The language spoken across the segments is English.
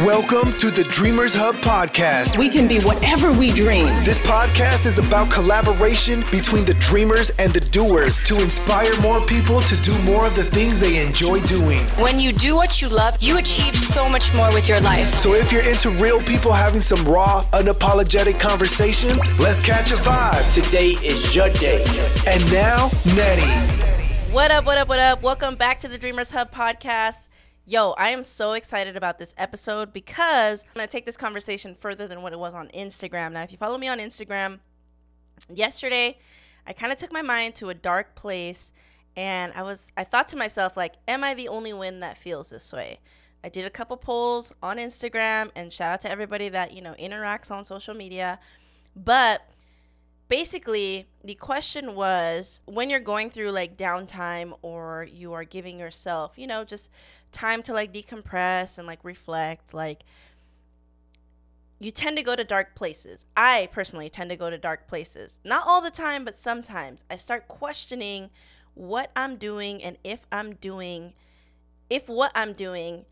Welcome to the Dreamers Hub podcast. We can be whatever we dream. This podcast is about collaboration between the dreamers and the doers to inspire more people to do more of the things they enjoy doing. When you do what you love, you achieve so much more with your life. So if you're into real people having some raw, unapologetic conversations, let's catch a vibe. Today is your day. And now, Nedi. What up, what up, what up? Welcome back to the Dreamers Hub podcast. Yo, I am so excited about this episode because I'm going to take this conversation further than what it was on Instagram. Now, if you follow me on Instagram, yesterday I kind of took my mind to a dark place and I was I thought to myself like, am I the only one that feels this way? I did a couple polls on Instagram and shout out to everybody that, you know, interacts on social media. But basically the question was when you're going through like downtime or you are giving yourself you know just time to like decompress and like reflect like you tend to go to dark places. I personally tend to go to dark places. Not all the time but sometimes. I start questioning what i'm doing and if i'm doing if what i'm doing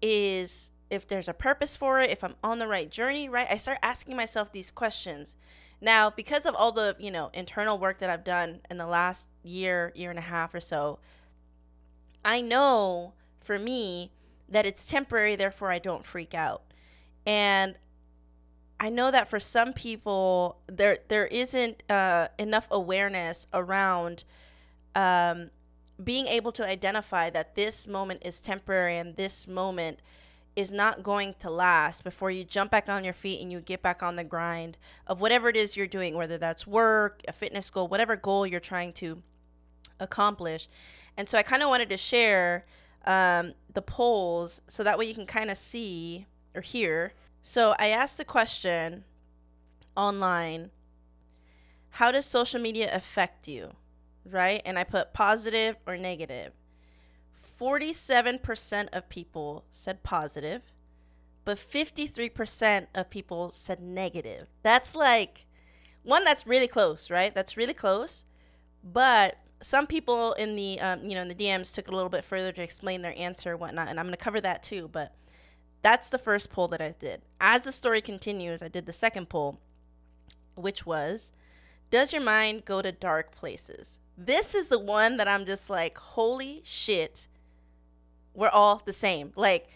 is if there's a purpose for it if i'm on the right journey right? I start asking myself these questions now, because of all the, you know, internal work that I've done in the last year, year and a half or so, I know for me that it's temporary, therefore I don't freak out. And I know that for some people there there isn't uh, enough awareness around um, being able to identify that this moment is temporary and this moment is not going to last before you jump back on your feet and you get back on the grind of whatever it is you're doing, whether that's work, a fitness goal, whatever goal you're trying to accomplish. And so I kind of wanted to share um, the polls so that way you can kind of see or hear. So I asked the question online How does social media affect you? Right? And I put positive or negative. 47% of people said positive, but 53% of people said negative. That's like one that's really close, right? That's really close. But some people in the um, you know in the DMs took it a little bit further to explain their answer and whatnot, and I'm going to cover that too. But that's the first poll that I did. As the story continues, I did the second poll, which was, "Does your mind go to dark places?" This is the one that I'm just like, holy shit we're all the same. Like,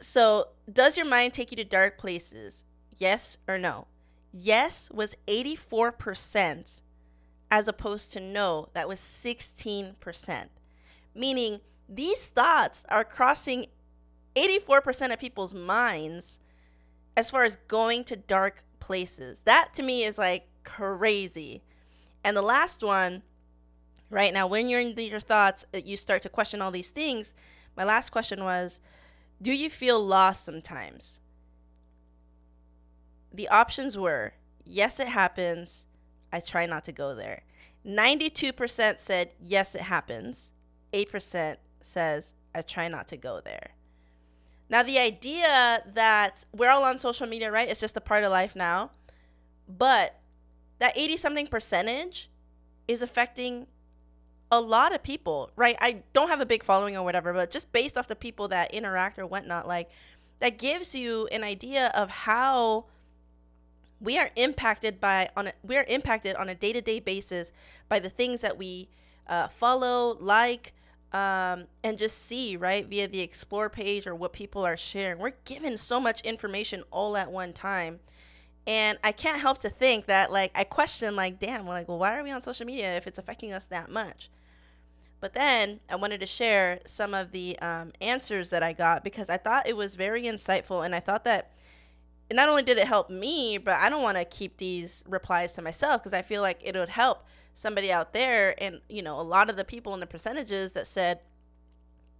so does your mind take you to dark places? Yes or no? Yes was 84%, as opposed to no, that was 16%. Meaning these thoughts are crossing 84% of people's minds as far as going to dark places. That to me is like crazy. And the last one, right? Now when you're in your thoughts uh, you start to question all these things my last question was do you feel lost sometimes? The options were yes it happens. I try not to go there. 92% said yes it happens. 8% says i try not to go there. Now the idea that we're all on social media right? It's just a part of life now. But that 80 something percentage is affecting a lot of people, right? I don't have a big following or whatever, but just based off the people that interact or whatnot, like that gives you an idea of how we are impacted by on a, we are impacted on a day to day basis by the things that we uh, follow, like, um, and just see right via the explore page or what people are sharing. We're given so much information all at one time and I can't help to think that, like, I question, like, damn, like, well, why are we on social media if it's affecting us that much? But then I wanted to share some of the um, answers that I got because I thought it was very insightful. And I thought that not only did it help me, but I don't want to keep these replies to myself because I feel like it would help somebody out there. And, you know, a lot of the people in the percentages that said,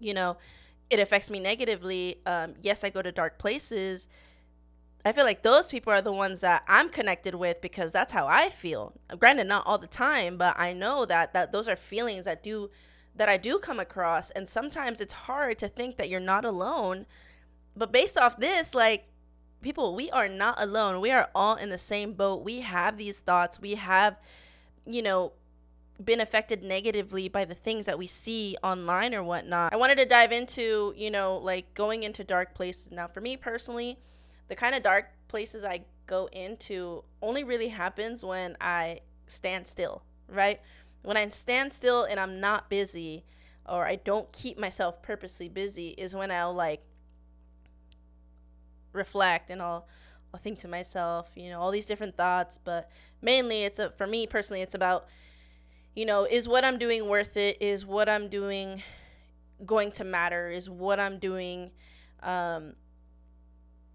you know, it affects me negatively. Um, yes, I go to dark places I feel like those people are the ones that I'm connected with because that's how I feel. Granted, not all the time, but I know that that those are feelings that do that I do come across, and sometimes it's hard to think that you're not alone. But based off this, like people, we are not alone. We are all in the same boat. We have these thoughts. We have, you know, been affected negatively by the things that we see online or whatnot. I wanted to dive into, you know, like going into dark places. Now, for me personally, the kind of dark places I go into only really happens when I stand still, right? When I stand still and I'm not busy or I don't keep myself purposely busy is when I'll like reflect and I'll I'll think to myself, you know, all these different thoughts, but mainly it's a for me personally it's about you know, is what I'm doing worth it? Is what I'm doing going to matter? Is what I'm doing um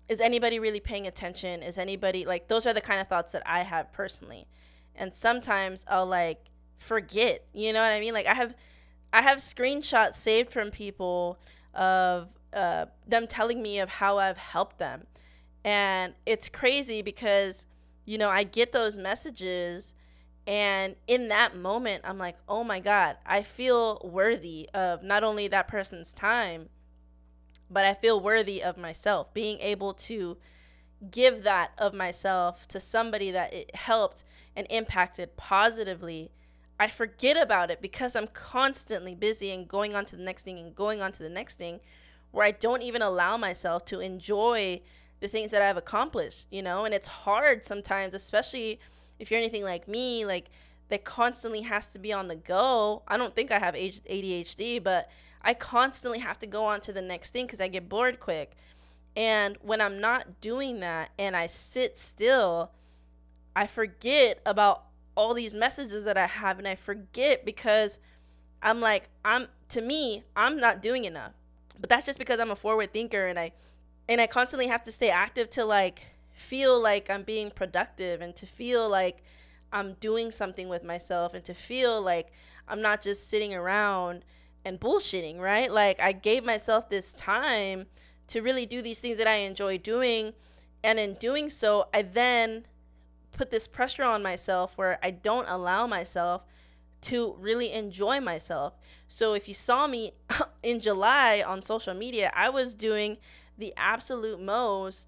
is anybody really paying attention? Is anybody like those are the kind of thoughts that I have personally. And sometimes I'll like forget, you know what I mean? Like I have I have screenshots saved from people of uh, them telling me of how I've helped them. And it's crazy because, you know, I get those messages and in that moment, I'm like, oh my God, I feel worthy of not only that person's time, but I feel worthy of myself, being able to give that of myself to somebody that it helped and impacted positively. I forget about it because I'm constantly busy and going on to the next thing and going on to the next thing where I don't even allow myself to enjoy the things that I've accomplished, you know? And it's hard sometimes, especially if you're anything like me, like that constantly has to be on the go. I don't think I have ADHD, but I constantly have to go on to the next thing because I get bored quick. And when I'm not doing that and I sit still, I forget about all these messages that I have and I forget because I'm like, I'm to me, I'm not doing enough. But that's just because I'm a forward thinker and I and I constantly have to stay active to like feel like I'm being productive and to feel like I'm doing something with myself and to feel like I'm not just sitting around and bullshitting, right? Like I gave myself this time to really do these things that I enjoy doing. And in doing so, I then put this pressure on myself where I don't allow myself to really enjoy myself. So if you saw me in July on social media, I was doing the absolute most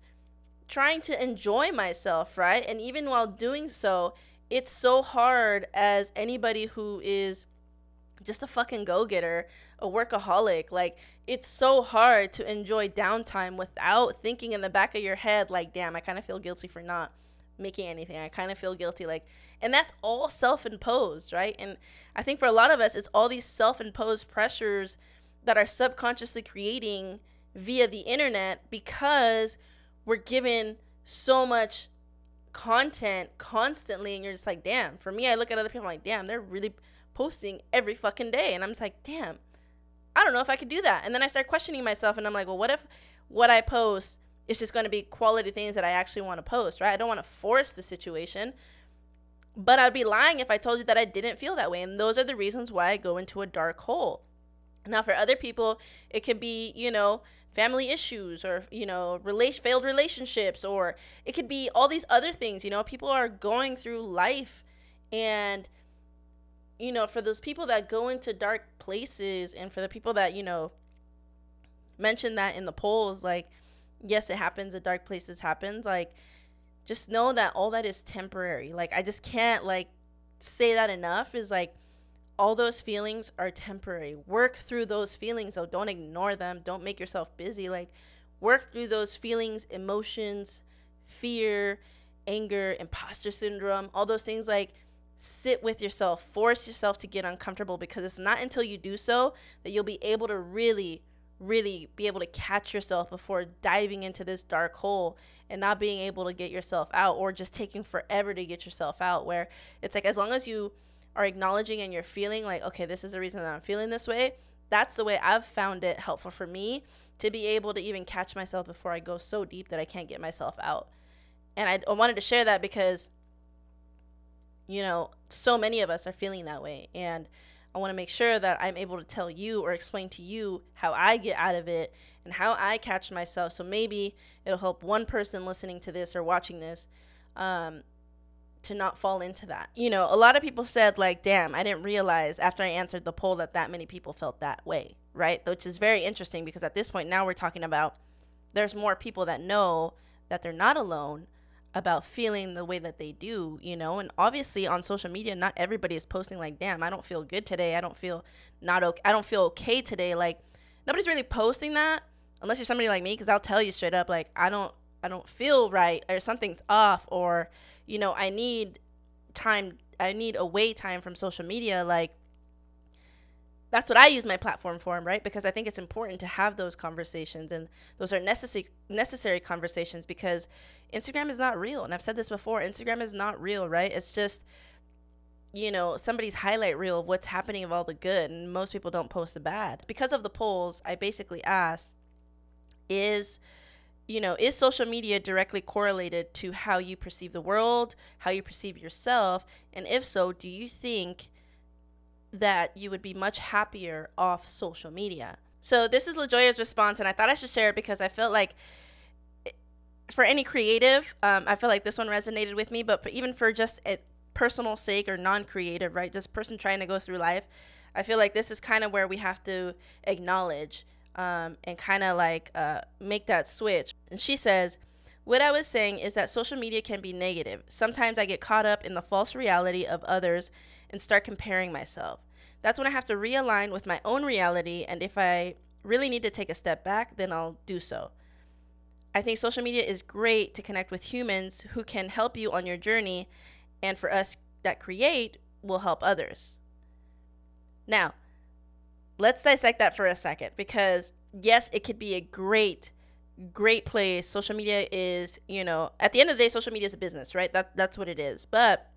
trying to enjoy myself, right? And even while doing so, it's so hard as anybody who is just a fucking go getter, a workaholic. Like, it's so hard to enjoy downtime without thinking in the back of your head, like, damn, I kind of feel guilty for not making anything. I kind of feel guilty. Like, and that's all self imposed, right? And I think for a lot of us, it's all these self imposed pressures that are subconsciously creating via the internet because we're given so much content constantly. And you're just like, damn. For me, I look at other people, I'm like, damn, they're really posting every fucking day. And I'm just like, damn, I don't know if I could do that. And then I start questioning myself and I'm like, well, what if what I post is just going to be quality things that I actually want to post, right? I don't want to force the situation. But I'd be lying if I told you that I didn't feel that way. And those are the reasons why I go into a dark hole. Now, for other people, it could be, you know, family issues or, you know, relation, failed relationships, or it could be all these other things. You know, people are going through life and you know, for those people that go into dark places and for the people that, you know, mention that in the polls, like, yes, it happens, at dark places happens, like, just know that all that is temporary. Like, I just can't, like, say that enough is like, all those feelings are temporary. Work through those feelings, though. Don't ignore them. Don't make yourself busy. Like, work through those feelings, emotions, fear, anger, imposter syndrome, all those things. Like, sit with yourself, force yourself to get uncomfortable because it's not until you do so that you'll be able to really, really be able to catch yourself before diving into this dark hole and not being able to get yourself out or just taking forever to get yourself out. Where it's like, as long as you are acknowledging and you're feeling like, okay, this is the reason that I'm feeling this way, that's the way I've found it helpful for me to be able to even catch myself before I go so deep that I can't get myself out. And I, I wanted to share that because you know, so many of us are feeling that way. And I want to make sure that I'm able to tell you or explain to you how I get out of it and how I catch myself. So maybe it'll help one person listening to this or watching this um, to not fall into that. You know, a lot of people said, like, damn, I didn't realize after I answered the poll that that many people felt that way, right? Which is very interesting because at this point now we're talking about there's more people that know that they're not alone about feeling the way that they do, you know? And obviously on social media, not everybody is posting like, "Damn, I don't feel good today. I don't feel not okay. I don't feel okay today." Like nobody's really posting that unless you're somebody like me cuz I'll tell you straight up like, "I don't I don't feel right or something's off or, you know, I need time I need away time from social media like that's what I use my platform for, right? Because I think it's important to have those conversations and those are necessary necessary conversations because Instagram is not real. And I've said this before, Instagram is not real, right? It's just you know, somebody's highlight reel of what's happening of all the good and most people don't post the bad. Because of the polls, I basically asked is you know, is social media directly correlated to how you perceive the world, how you perceive yourself, and if so, do you think that you would be much happier off social media. So this is LaJoya's response, and I thought I should share it because I felt like for any creative, um, I feel like this one resonated with me, but for, even for just a personal sake or non-creative, right, just person trying to go through life, I feel like this is kind of where we have to acknowledge um, and kind of like uh, make that switch. And she says, what I was saying is that social media can be negative. Sometimes I get caught up in the false reality of others and start comparing myself. That's when I have to realign with my own reality, and if I really need to take a step back, then I'll do so. I think social media is great to connect with humans who can help you on your journey, and for us that create will help others. Now, let's dissect that for a second because yes, it could be a great great place. Social media is, you know, at the end of the day social media is a business, right? That that's what it is. But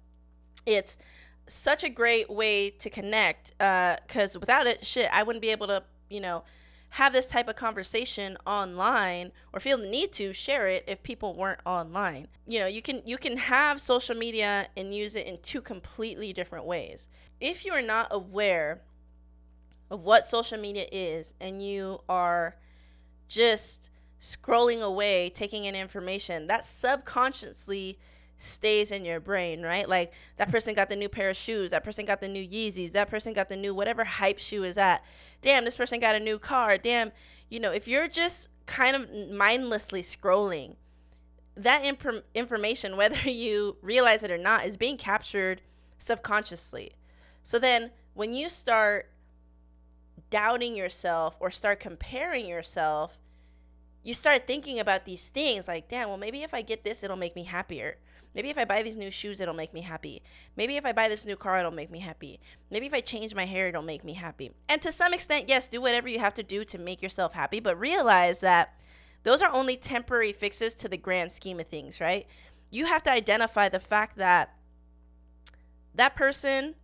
it's such a great way to connect because uh, without it shit i wouldn't be able to you know have this type of conversation online or feel the need to share it if people weren't online you know you can you can have social media and use it in two completely different ways if you are not aware of what social media is and you are just scrolling away taking in information that subconsciously stays in your brain, right? Like that person got the new pair of shoes, that person got the new Yeezys, that person got the new whatever hype shoe is at. Damn, this person got a new car. Damn, you know, if you're just kind of mindlessly scrolling, that imp- information, whether you realize it or not, is being captured subconsciously. So then when you start doubting yourself or start comparing yourself, you start thinking about these things like, damn, well, maybe if I get this, it'll make me happier. Maybe if I buy these new shoes, it'll make me happy. Maybe if I buy this new car, it'll make me happy. Maybe if I change my hair, it'll make me happy. And to some extent, yes, do whatever you have to do to make yourself happy, but realize that those are only temporary fixes to the grand scheme of things, right? You have to identify the fact that that person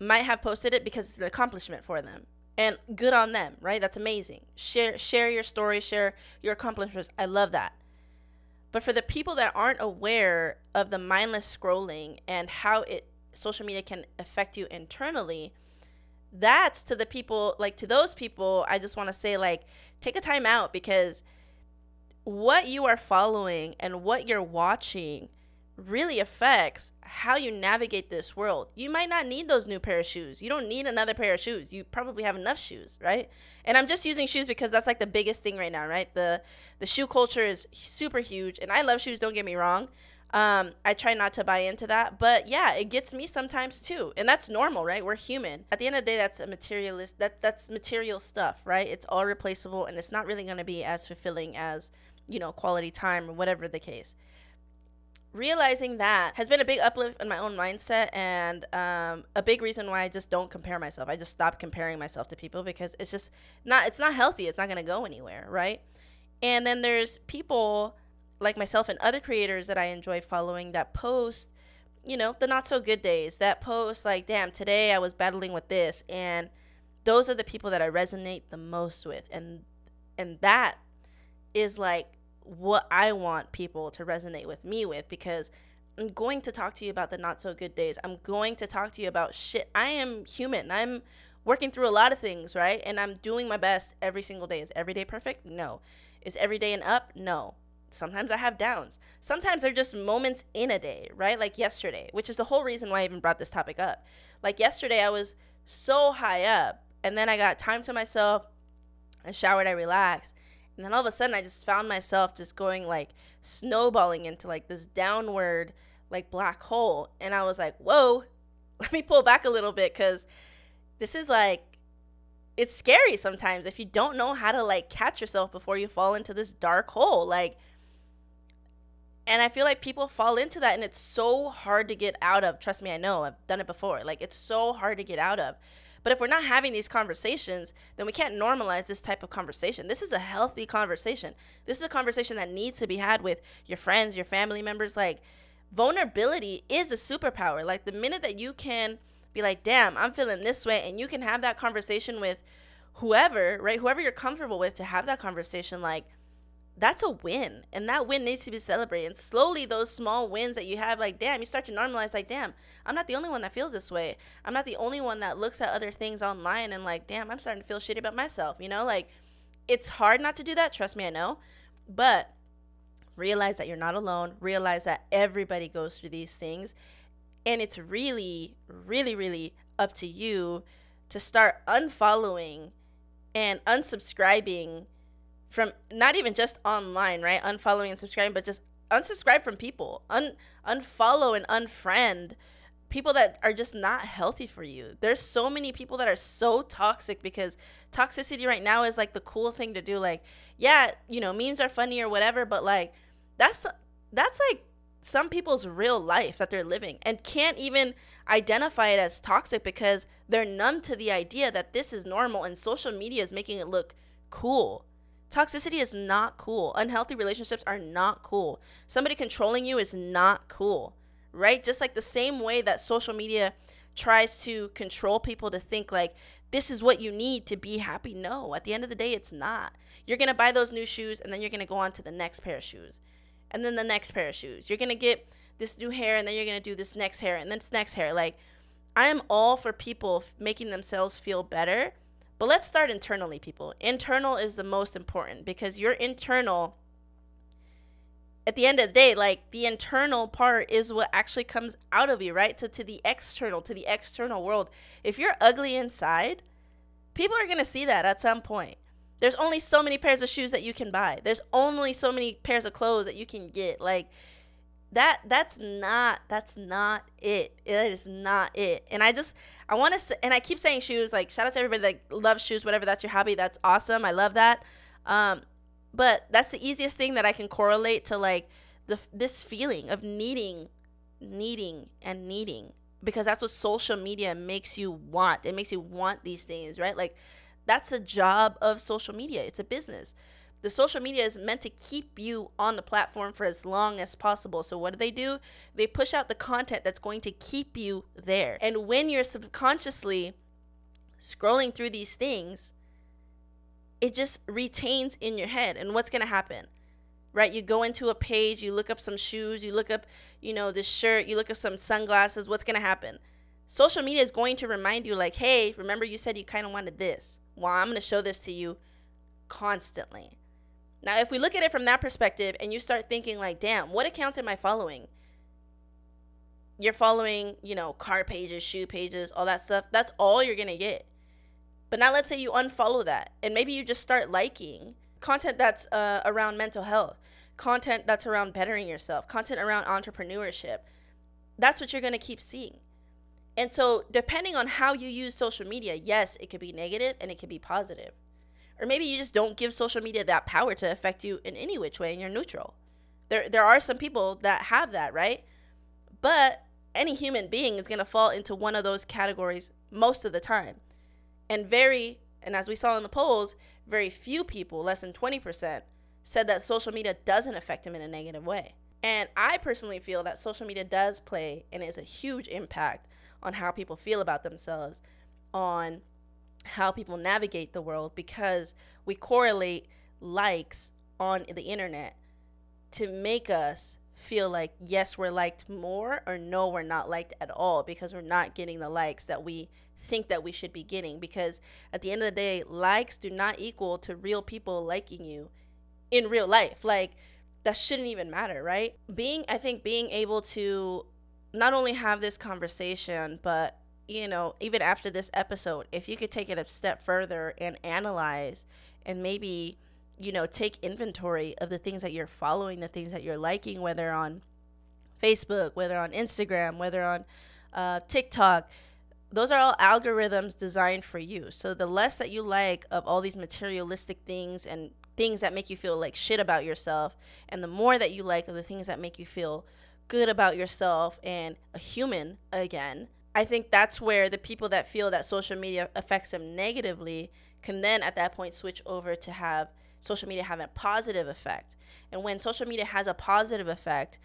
might have posted it because it's an accomplishment for them and good on them right? That's amazing. Share share your story share your accomplishments. I love that. But for the people that aren't aware of the mindless scrolling and how it social media can affect you internally, that's to the people like to those people, I just want to say like take a time out because what you are following and what you're watching really affects how you navigate this world. You might not need those new pair of shoes. You don't need another pair of shoes. You probably have enough shoes, right? And I'm just using shoes because that's like the biggest thing right now, right? The the shoe culture is super huge and I love shoes, don't get me wrong. Um, I try not to buy into that, but yeah, it gets me sometimes too, and that's normal, right? We're human. At the end of the day, that's a materialist. That that's material stuff, right? It's all replaceable, and it's not really going to be as fulfilling as you know quality time or whatever the case realizing that has been a big uplift in my own mindset and um, a big reason why I just don't compare myself. I just stop comparing myself to people because it's just not it's not healthy. It's not going to go anywhere, right? And then there's people like myself and other creators that I enjoy following that post, you know, the not so good days. That post like, "Damn, today I was battling with this." And those are the people that I resonate the most with. And and that is like what I want people to resonate with me with because I'm going to talk to you about the not so good days. I'm going to talk to you about shit. I am human. I'm working through a lot of things, right? And I'm doing my best every single day. Is every day perfect? No. Is every day an up? No. Sometimes I have downs. Sometimes they're just moments in a day, right? Like yesterday, which is the whole reason why I even brought this topic up. Like yesterday, I was so high up, and then I got time to myself. I showered, I relaxed, And then all of a sudden I just found myself just going like snowballing into like this downward like black hole and I was like, "Whoa, let me pull back a little bit cuz this is like it's scary sometimes if you don't know how to like catch yourself before you fall into this dark hole. Like and I feel like people fall into that and it's so hard to get out of. Trust me, I know. I've done it before. Like it's so hard to get out of. But if we're not having these conversations, then we can't normalize this type of conversation. This is a healthy conversation. This is a conversation that needs to be had with your friends, your family members. Like, vulnerability is a superpower. Like, the minute that you can be like, damn, I'm feeling this way, and you can have that conversation with whoever, right? Whoever you're comfortable with to have that conversation, like, that's a win and that win needs to be celebrated. And slowly those small wins that you have like damn you start to normalize like damn i'm not the only one that feels this way. I'm not the only one that looks at other things online and like damn i'm starting to feel shitty about myself you know? Like it's hard not to do that trust me i know. But realize that you're not alone. Realize that everybody goes through these things. And it's really really really up to you to start unfollowing and unsubscribing from not even just online, right? Unfollowing and subscribing, but just unsubscribe from people. Un unfollow and unfriend people that are just not healthy for you. There's so many people that are so toxic because toxicity right now is like the cool thing to do. Like, yeah, you know, memes are funny or whatever, but like that's that's like some people's real life that they're living and can't even identify it as toxic because they're numb to the idea that this is normal and social media is making it look cool. Toxicity is not cool. Unhealthy relationships are not cool. Somebody controlling you is not cool, right? Just like the same way that social media tries to control people to think like this is what you need to be happy. No, at the end of the day, it's not. You're going to buy those new shoes and then you're going to go on to the next pair of shoes and then the next pair of shoes. You're going to get this new hair and then you're going to do this next hair and then this next hair. Like, I am all for people making themselves feel better but let's start internally, people. Internal is the most important because your internal, at the end of the day, like the internal part is what actually comes out of you, right? To, to the external, to the external world. If you're ugly inside, people are going to see that at some point. There's only so many pairs of shoes that you can buy. There's only so many pairs of clothes that you can get. Like, that that's not that's not it. It is not it. And i just i want to say and i keep saying shoes like shout out to everybody that loves shoes whatever that's your hobby that's awesome i love that. Um but that's the easiest thing that i can correlate to like the this feeling of needing needing and needing because that's what social media makes you want. It makes you want these things right? Like that's a job of social media. It's a business the social media is meant to keep you on the platform for as long as possible. So what do they do? They push out the content that's going to keep you there. And when you're subconsciously scrolling through these things, it just retains in your head. And what's going to happen? Right? You go into a page, you look up some shoes, you look up, you know, this shirt, you look up some sunglasses, what's going to happen? Social media is going to remind you like, "Hey, remember you said you kind of wanted this? Well, I'm going to show this to you constantly." Now, if we look at it from that perspective and you start thinking, like, damn, what accounts am I following? You're following, you know, car pages, shoe pages, all that stuff. That's all you're going to get. But now let's say you unfollow that and maybe you just start liking content that's uh, around mental health, content that's around bettering yourself, content around entrepreneurship. That's what you're going to keep seeing. And so, depending on how you use social media, yes, it could be negative and it could be positive. Or maybe you just don't give social media that power to affect you in any which way and you're neutral. There there are some people that have that, right? But any human being is going to fall into one of those categories most of the time. And very and as we saw in the polls, very few people, less than 20%, said that social media doesn't affect them in a negative way. And I personally feel that social media does play and is a huge impact on how people feel about themselves, on how people navigate the world because we correlate likes on the internet to make us feel like yes we're liked more or no we're not liked at all because we're not getting the likes that we think that we should be getting because at the end of the day likes do not equal to real people liking you in real life. Like that shouldn't even matter right? Being i think being able to not only have this conversation but you know, even after this episode, if you could take it a step further and analyze and maybe, you know, take inventory of the things that you're following, the things that you're liking, whether on Facebook, whether on Instagram, whether on uh, TikTok. Those are all algorithms designed for you. So the less that you like of all these materialistic things and things that make you feel like shit about yourself, and the more that you like of the things that make you feel good about yourself and a human again, I think that's where the people that feel that social media affects them negatively can then at that point switch over to have social media have a positive effect. And when social media has a positive effect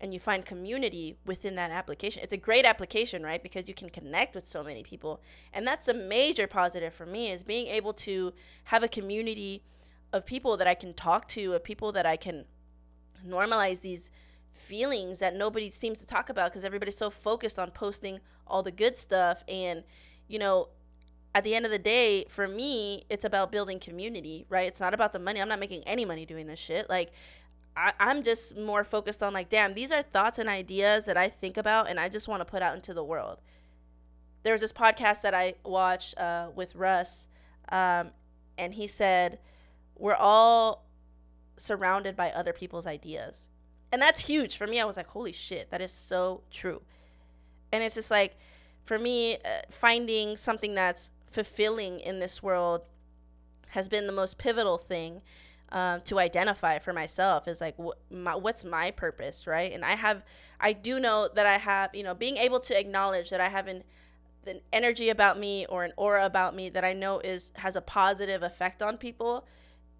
and you find community within that application, it's a great application, right? Because you can connect with so many people. And that's a major positive for me is being able to have a community of people that I can talk to, of people that I can normalize these feelings that nobody seems to talk about because everybody's so focused on posting all the good stuff. And you know at the end of the day for me it's about building community right? It's not about the money. I'm not making any money doing this shit. Like I, i'm just more focused on like damn these are thoughts and ideas that i think about and i just want to put out into the world. There was this podcast that i watched uh, with russ um, and he said we're all surrounded by other people's ideas and that's huge for me. I was like, holy shit, that is so true. And it's just like, for me, uh, finding something that's fulfilling in this world has been the most pivotal thing um, to identify for myself is like wh- my, what's my purpose right and i have i do know that i have you know being able to acknowledge that i have an, an energy about me or an aura about me that i know is has a positive effect on people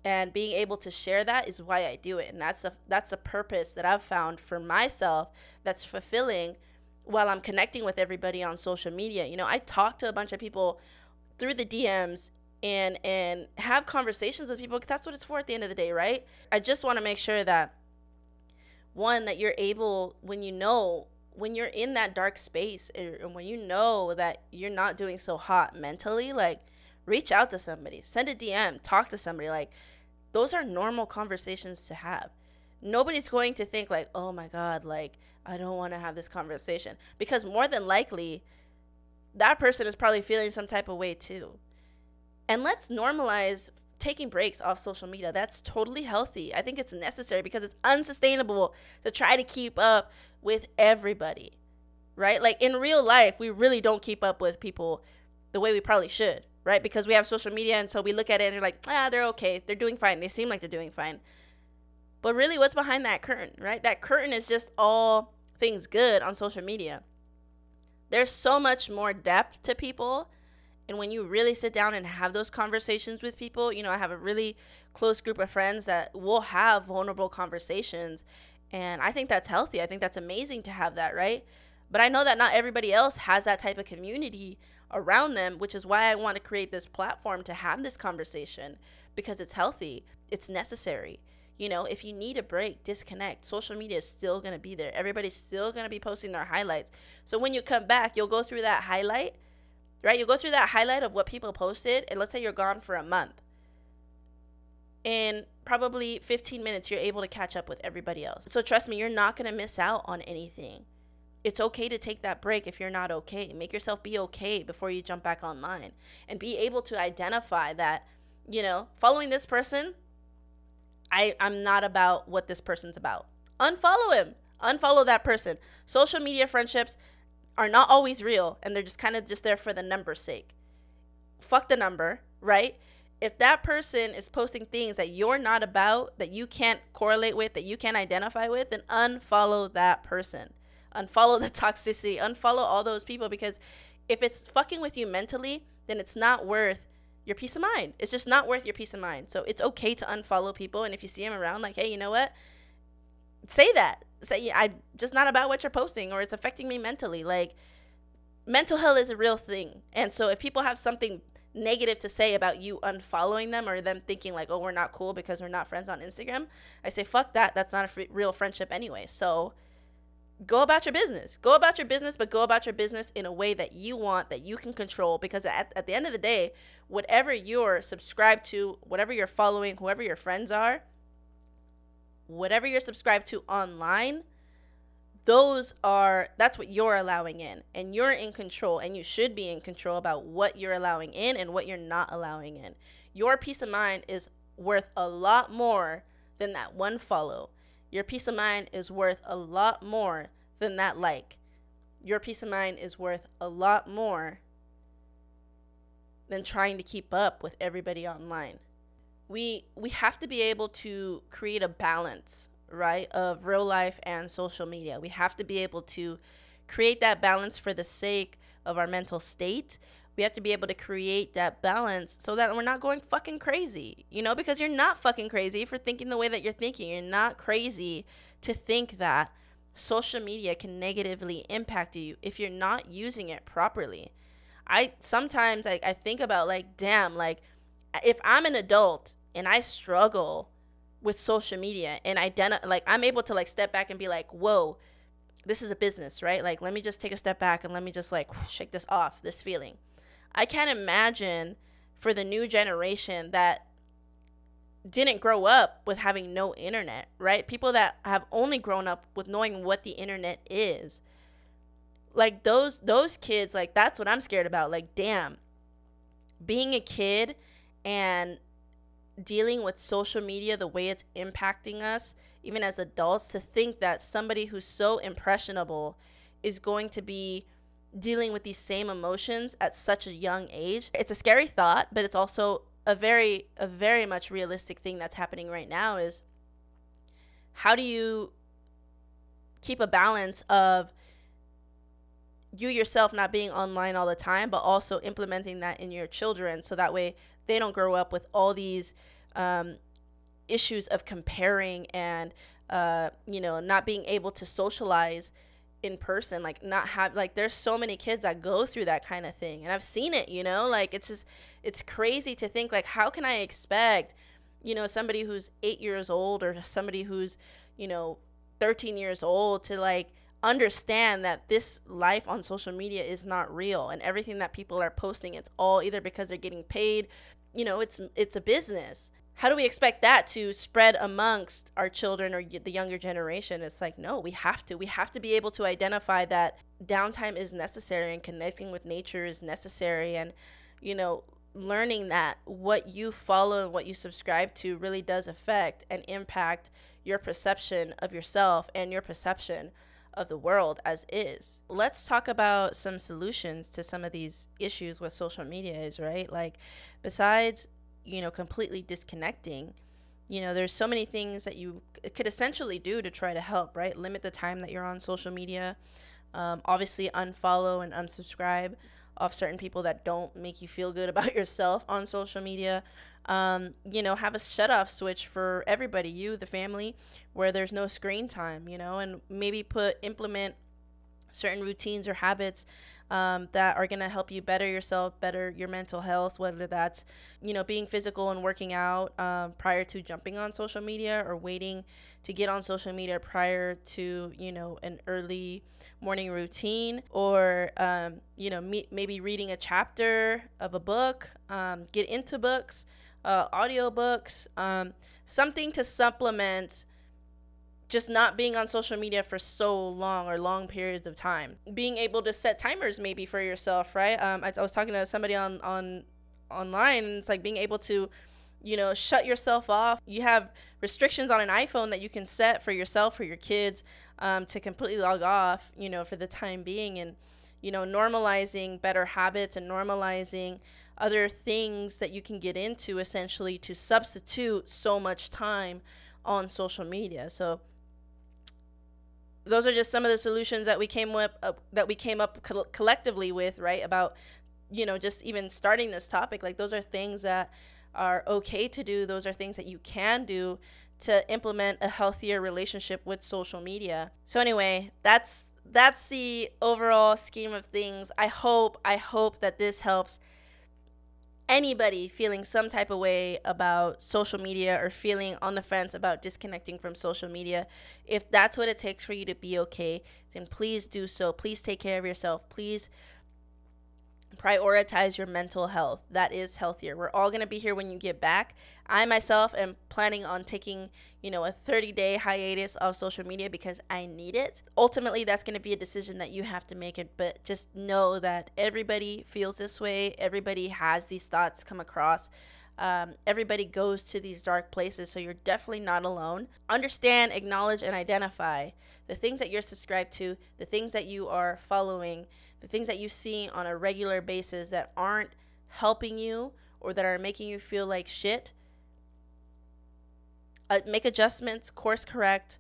and being able to share that is why I do it and that's a that's a purpose that I've found for myself that's fulfilling while I'm connecting with everybody on social media. You know, I talk to a bunch of people through the DMs and and have conversations with people that's what it's for at the end of the day, right? I just want to make sure that one that you're able when you know when you're in that dark space er, and when you know that you're not doing so hot mentally, like reach out to somebody, send a DM, talk to somebody like those are normal conversations to have. Nobody's going to think like, "Oh my god, like I don't want to have this conversation." Because more than likely that person is probably feeling some type of way too. And let's normalize taking breaks off social media. That's totally healthy. I think it's necessary because it's unsustainable to try to keep up with everybody. Right? Like in real life, we really don't keep up with people the way we probably should right? Because we have social media, and so we look at it and they're like, ah, they're okay, they're doing fine, they seem like they're doing fine. But really, what's behind that curtain, right? That curtain is just all things good on social media. There's so much more depth to people. And when you really sit down and have those conversations with people, you know, I have a really close group of friends that will have vulnerable conversations. And I think that's healthy. I think that's amazing to have that, right? But I know that not everybody else has that type of community around them, which is why I want to create this platform to have this conversation because it's healthy, it's necessary. You know, if you need a break, disconnect. Social media is still going to be there. Everybody's still going to be posting their highlights. So when you come back, you'll go through that highlight, right? You'll go through that highlight of what people posted, and let's say you're gone for a month. In probably 15 minutes, you're able to catch up with everybody else. So trust me, you're not going to miss out on anything it's okay to take that break if you're not okay. Make yourself be okay before you jump back online and be able to identify that, you know, following this person, I, I'm not about what this person's about. Unfollow him. Unfollow that person. Social media friendships are not always real and they're just kind of just there for the number's sake. Fuck the number, right? If that person is posting things that you're not about, that you can't correlate with, that you can't identify with, then unfollow that person unfollow the toxicity, unfollow all those people because if it's fucking with you mentally, then it's not worth your peace of mind. It's just not worth your peace of mind. So it's okay to unfollow people and if you see them around like, "Hey, you know what? Say that. Say I'm just not about what you're posting or it's affecting me mentally." Like mental health is a real thing. And so if people have something negative to say about you unfollowing them or them thinking like, "Oh, we're not cool because we're not friends on Instagram." I say, "Fuck that. That's not a real friendship anyway." So go about your business. Go about your business, but go about your business in a way that you want, that you can control. Because at, at the end of the day, whatever you're subscribed to, whatever you're following, whoever your friends are, whatever you're subscribed to online, those are that's what you're allowing in and you're in control and you should be in control about what you're allowing in and what you're not allowing in your peace of mind is worth a lot more than that one follow. Your peace of mind is worth a lot more than that like. Your peace of mind is worth a lot more than trying to keep up with everybody online. We we have to be able to create a balance, right, of real life and social media. We have to be able to create that balance for the sake of our mental state. We have to be able to create that balance so that we're not going fucking crazy, you know, because you're not fucking crazy for thinking the way that you're thinking. You're not crazy to think that social media can negatively impact you if you're not using it properly. I sometimes I, I think about like, damn, like if I'm an adult and I struggle with social media and identify like I'm able to like step back and be like, whoa, this is a business, right? Like let me just take a step back and let me just like shake this off, this feeling. I can't imagine for the new generation that didn't grow up with having no internet, right? People that have only grown up with knowing what the internet is like those those kids like that's what i'm scared about like damn being a kid and dealing with social media the way it's impacting us even as adults to think that somebody who's so impressionable is going to be dealing with these same emotions at such a young age. It's a scary thought but it's also a very a very much realistic thing that's happening right now is how do you keep a balance of you yourself not being online all the time, but also implementing that in your children so that way they don't grow up with all these um, issues of comparing and uh, you know not being able to socialize in person like not have like there's so many kids that go through that kind of thing and i've seen it you know? Like it's just it's crazy to think like how can i expect you know somebody who's eight years old or somebody who's you know 13 years old to like understand that this life on social media is not real and everything that people are posting it's all either because they're getting paid you know it's it's a business how do we expect that to spread amongst our children or the younger generation it's like no we have to we have to be able to identify that downtime is necessary and connecting with nature is necessary and you know learning that what you follow and what you subscribe to really does affect and impact your perception of yourself and your perception of the world as is. Let's talk about some solutions to some of these issues with social media is, right? Like besides, you know, completely disconnecting, you know, there's so many things that you could essentially do to try to help, right? Limit the time that you're on social media. Um, obviously unfollow and unsubscribe off certain people that don't make you feel good about yourself on social media um, you know, have a shut off switch for everybody, you, the family, where there's no screen time, you know, and maybe put implement certain routines or habits um, that are going to help you better yourself, better your mental health, whether that's, you know, being physical and working out um, prior to jumping on social media or waiting to get on social media prior to, you know, an early morning routine or, um, you know, me- maybe reading a chapter of a book, um, get into books uh, audiobooks, um, something to supplement just not being on social media for so long or long periods of time. Being able to set timers maybe for yourself, right? Um, I, I was talking to somebody on on online, and it's like being able to, you know, shut yourself off. You have restrictions on an iPhone that you can set for yourself for your kids um, to completely log off, you know, for the time being, and you know, normalizing better habits and normalizing other things that you can get into essentially to substitute so much time on social media. So those are just some of the solutions that we came up uh, that we came up co- collectively with, right? About you know, just even starting this topic, like those are things that are okay to do. Those are things that you can do to implement a healthier relationship with social media. So anyway, that's that's the overall scheme of things. I hope I hope that this helps anybody feeling some type of way about social media or feeling on the fence about disconnecting from social media, if that's what it takes for you to be okay, then please do so. Please take care of yourself. Please prioritize your mental health. That is healthier. We're all going to be here when you get back. I myself am planning on taking, you know, a 30-day hiatus of social media because I need it. Ultimately, that's going to be a decision that you have to make it, but just know that everybody feels this way. Everybody has these thoughts come across. Um, everybody goes to these dark places, so you're definitely not alone. Understand, acknowledge, and identify the things that you're subscribed to, the things that you are following, the things that you see on a regular basis that aren't helping you or that are making you feel like shit. Uh, make adjustments, course correct,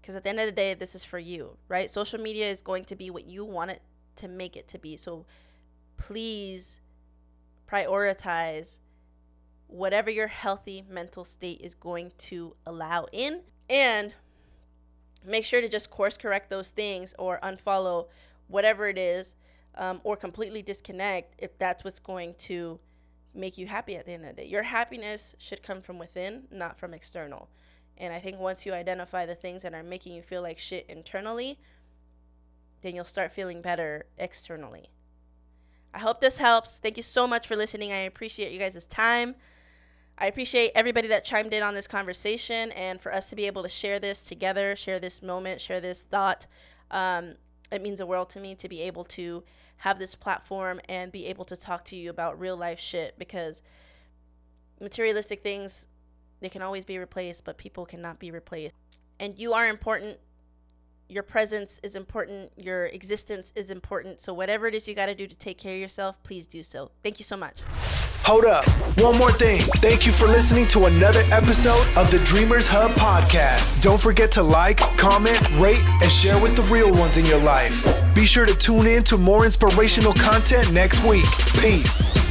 because at the end of the day, this is for you, right? Social media is going to be what you want it to make it to be. So please prioritize whatever your healthy mental state is going to allow in and make sure to just course correct those things or unfollow whatever it is um, or completely disconnect if that's what's going to make you happy at the end of the day your happiness should come from within not from external and i think once you identify the things that are making you feel like shit internally then you'll start feeling better externally I hope this helps. Thank you so much for listening. I appreciate you guys' time. I appreciate everybody that chimed in on this conversation and for us to be able to share this together, share this moment, share this thought. Um, it means a world to me to be able to have this platform and be able to talk to you about real life shit because materialistic things they can always be replaced but people cannot be replaced and you are important your presence is important, your existence is important. So, whatever it is you got to do to take care of yourself, please do so. Thank you so much. Hold up. One more thing. Thank you for listening to another episode of the Dreamers Hub podcast. Don't forget to like, comment, rate, and share with the real ones in your life. Be sure to tune in to more inspirational content next week. Peace.